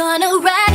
Gonna ride